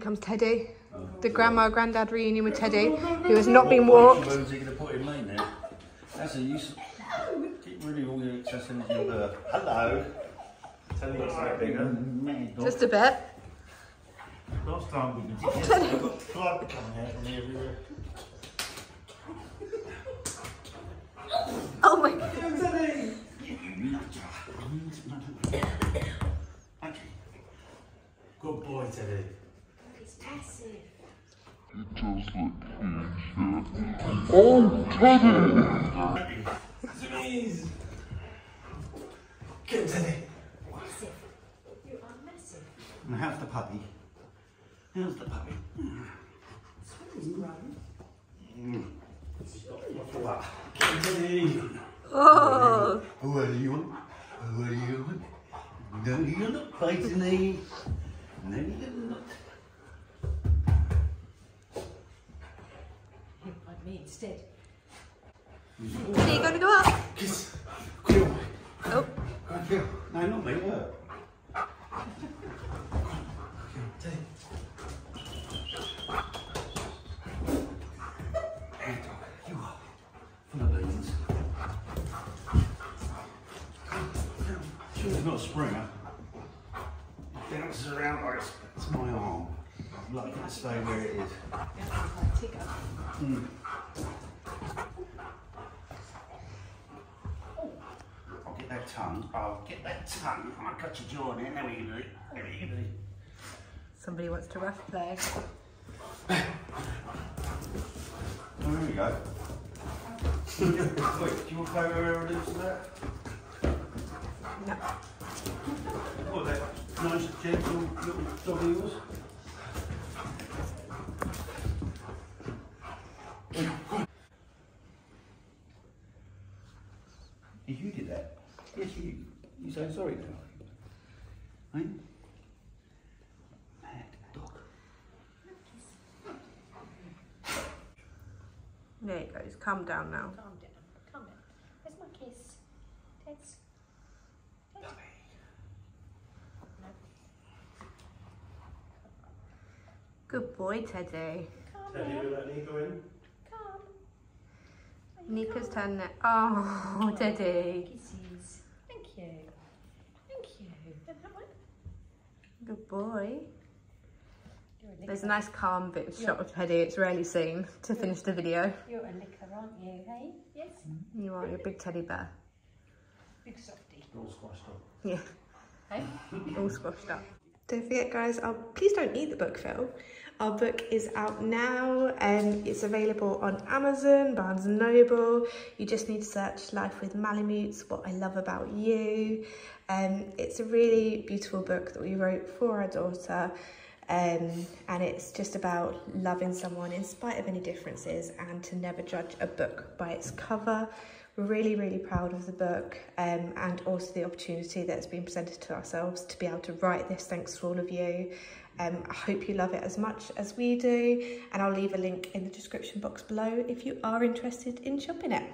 Here comes Teddy. Oh, the grandma granddad reunion with Teddy, who has not been walked. What are you going to put in me now? That's a use. Get rid of all your excess energy of the. Hello. Tell you what's that bigger. Just a bit. Last time we did this, I've got blood coming out from everywhere. Oh my god. Okay. Good boy, Teddy. It's passive. Squeeze. Get him, Teddy. Massive. You are massive. And how's the puppy? How's the puppy? Swimming's. Get. Oh. Who are you? Who are you? No, you're not fighting me. No, you're not. Instead. Teddy, you gonna go up? Kiss. Quill. Oh. Go on, Phil. No, not me. Her. Teddy. Hey, dog. You are full of beans. She's not a springer. Bounces around like it's, it's my arm. I'd like it to stay where it is. Mm. I'll get that tongue. I'll get that tongue. I'll cut your jaw there. There we go. There we go. Somebody wants to rough play. Oh, there we go. Wait, do you want to play wherever it is that? No. What, that nice, gentle little dog of yours? You did that. Yes, you. You say sorry now. Eh? Mad dog. There it goes. Calm down now. Calm down. Calm down. Where's my kiss? Ted's. Ted? No. Good boy, Teddy. Calm Teddy, down. will that knee go in? Calm. Nika's turn now. Oh, Teddy. Kisses. Thank you. Thank you. And that one? Good boy. A There's a nice calm bit of shot of Teddy. It's rarely seen to finish the video. You're a licker, aren't you? Hey? Yes? Mm-hmm. You are your big teddy bear. Big softy. All squashed up. Yeah, Hey? all squashed up. Don't forget, guys, our, please don't eat the book, Phil. Our book is out now and it's available on Amazon, Barnes & Noble. You just need to search Life with Malamutes, What I Love About You. Um, it's a really beautiful book that we wrote for our daughter. Um, and it's just about loving someone in spite of any differences and to never judge a book by its cover. We're really, really proud of the book um, and also the opportunity that's been presented to ourselves to be able to write this thanks to all of you. Um, I hope you love it as much as we do, and I'll leave a link in the description box below if you are interested in shopping it.